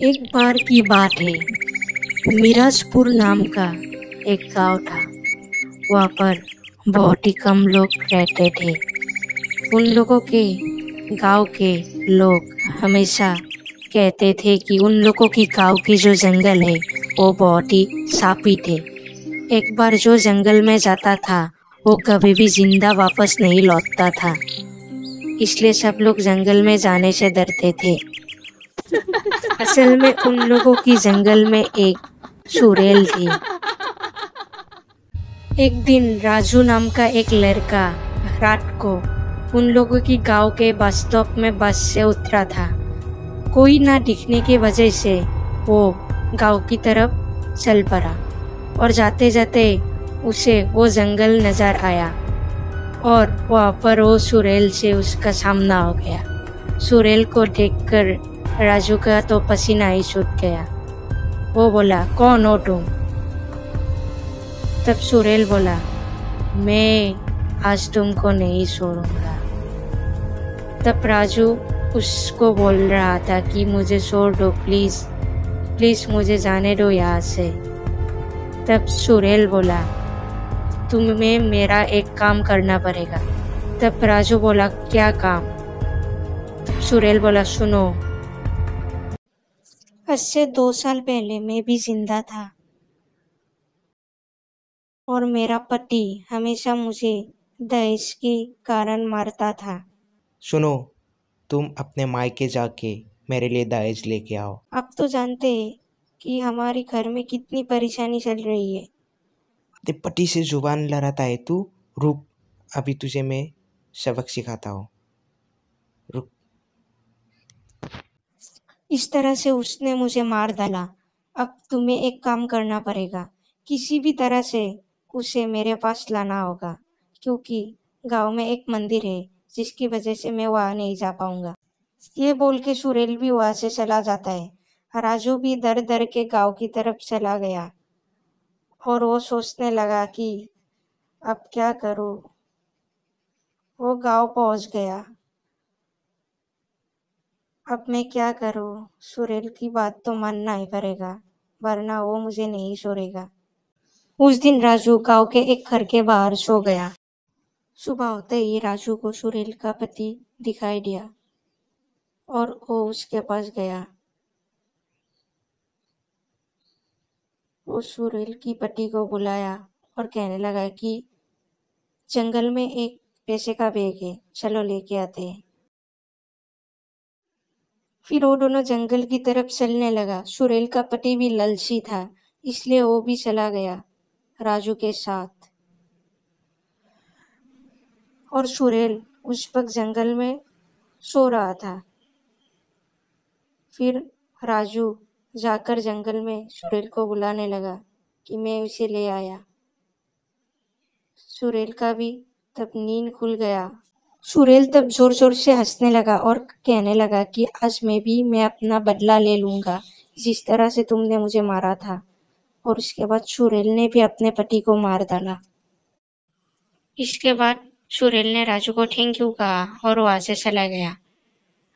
एक बार की बात है। मिराजपुर नाम का एक गाँव था। वहाँ पर बहुत ही कम लोग रहते थे। उन लोगों के, गाँव के लोग हमेशा कहते थे कि उन लोगों की गाँव की जो जंगल है, वो बहुत ही साफी थे। एक बार जो जंगल में जाता था, वो कभी भी ज़िंदा वापस नहीं लौटता था। इसलिए सब लोग जंगल में जाने से डरते थे। असल में उन लोगों की जंगल में एक सुरेल थी। एक दिन राजू नाम का एक लड़का रात को उन लोगों की गाँव के बस स्टॉप में बस से उतरा था। कोई ना दिखने की वजह से वो गाँव की तरफ़ चल पड़ा और जाते जाते उसे वो जंगल नज़र आया और वहाँ पर वो सुरेल से उसका सामना हो गया। सुरेल को देखकर राजू का तो पसीना ही छूट गया। वो बोला, कौन हो तुम? तब सुरेल बोला, मैं आज तुमको नहीं छोड़ूँगा। तब राजू उसको बोल रहा था कि, मुझे छोड़ दो प्लीज़ प्लीज़ मुझे जाने दो यहाँ से। तब सुरेल बोला, तुम्हें मेरा एक काम करना पड़ेगा। तब राजू बोला, क्या काम? तब सुरेल बोला, सुनो आज से दो साल पहले मैं भी ज़िंदा था। और मेरा पति हमेशा मुझे दहेज के कारण मारता था। सुनो तुम अपने मायके जाके मेरे लिए दहेज लेके आओ। आप तो जानते हैं कि हमारे घर में कितनी परेशानी चल रही है। अपने पति से ज़ुबान लड़ाता है तू रुक अभी तुझे मैं सबक सिखाता हूँ। रुक। इस तरह से उसने मुझे मार डाला। अब तुम्हें एक काम करना पड़ेगा। किसी भी तरह से उसे मेरे पास लाना होगा, क्योंकि गाँव में एक मंदिर है, जिसकी वजह से मैं वहाँ नहीं जा पाऊँगा। ये बोल के सुरेल भी वहाँ से चला जाता है। राजू भी दर दर के गाँव की तरफ़ चला गया और वो सोचने लगा कि अब क्या करूँ। वो गाँव पहुँच गया। अब मैं क्या करूँ? सुरेल की बात तो मानना ही पड़ेगा, वरना वो मुझे नहीं छोड़ेगा। उस दिन राजू गाँव के एक घर के बाहर सो गया। सुबह होते ही राजू को सुरेल का पति दिखाई दिया और वो उसके पास गया। वो सुरेल की पति को बुलाया और कहने लगा कि जंगल में एक पैसे का बैग है, चलो लेके आते हैं। फिर वो दोनों जंगल की तरफ़ चलने लगा। सुरेल का पति भी ललसी था, इसलिए वो भी चला गया, राजू के साथ। और सुरेल उस वक्त जंगल में सो रहा था। फिर राजू जाकर जंगल में सुरेल को बुलाने लगा कि मैं उसे ले आया। सुरेल का भी तब नींद खुल गया। सुरेल तब ज़ोर ज़ोर से हंसने लगा और कहने लगा कि आज मैं भी, मैं अपना बदला ले लूँगा, जिस तरह से तुमने मुझे मारा था। और उसके बाद सुरेल ने भी अपने पति को मार डाला। इसके बाद सुरेल ने राजू को थैंक यू कहा और वहाँ से चला गया।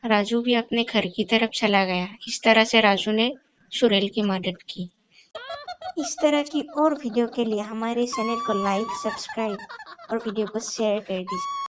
राजू भी अपने घर की तरफ़ चला गया। इस तरह से राजू ने सुरेल की मदद की। इस तरह की और वीडियो के लिए हमारे चैनल को लाइक, सब्सक्राइब और वीडियो को शेयर कर दीजिए।